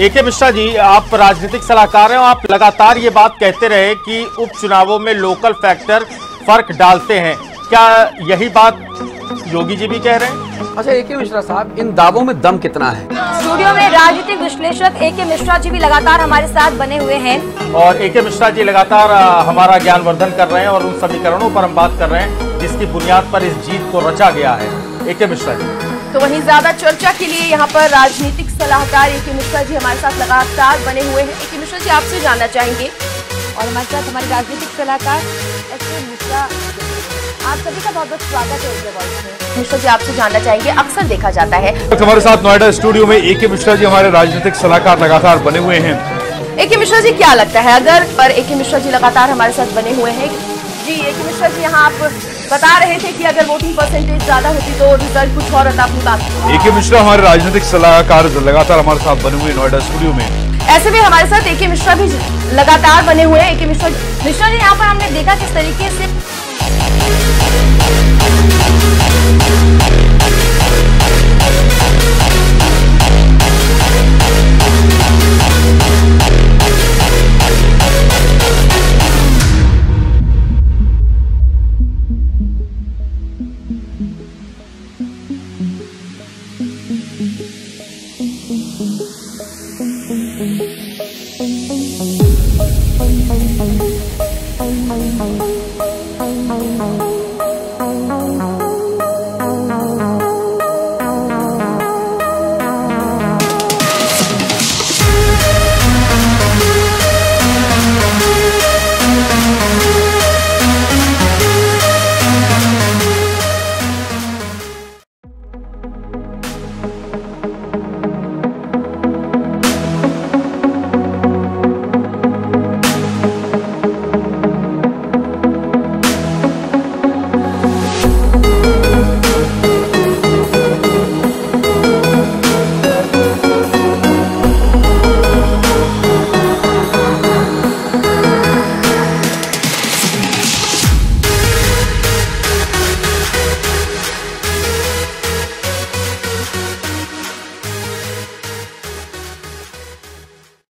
ए के मिश्रा जी आप राजनीतिक सलाहकार हैं और आप लगातार ये बात कहते रहे कि उपचुनावों में लोकल फैक्टर फ़र्क डालते हैं। क्या यही बात योगी जी भी कह रहे हैं? अच्छा ए के मिश्रा साहब इन दावों में दम कितना है? स्टूडियो में राजनीतिक विश्लेषक ए के मिश्रा जी भी लगातार हमारे साथ बने हुए हैं। और ए के मिश्रा जी लगातार हमारा ज्ञानवर्धन कर रहे हैं और उन समीकरणों पर हम बात कर रहे हैं जिसकी बुनियाद पर इस जीत को रचा गया है। ए के मिश्रा जी। तो वहीं ज़्यादा चर्चा के लिए यहाँ पर राजनीतिक सलाहकार ए के मिश्रा जी हमारे साथ लगातार बने हुए हैं। ए के मिश्रा जी आपसे जानना चाहेंगे। और हमारे साथ हमारे राजनीतिक सलाहकार एस के मिश्रा। आप सभी का बहुत बहुत स्वागत है मिश्रा जी आपसे जानना चाहेंगे अक्सर देखा जाता है। हमारे साथ नोएडा स्टूडियो में ए के मिश्रा जी हमारे राजनीतिक सलाहकार लगातार बने हुए हैं। ए के मिश्रा जी क्या लगता है अगर पर ए के मिश्रा जी लगातार हमारे साथ बने हुए हैं? जी ए के मिश्रा जी यहाँ आप बता रहे थे कि अगर वोटिंग परसेंटेज ज़्यादा होती तो रिज़ल्ट कुछ और होता। अपनी ए के मिश्रा हमारे राजनीतिक सलाहकार लगातार हमारे साथ बने हुए नोएडा स्टूडियो में। ऐसे में हमारे साथ ए के मिश्रा भी लगातार बने हुए हैं। ए के मिश्रा मिश्रा जी यहाँ पर हमने देखा किस तरीके से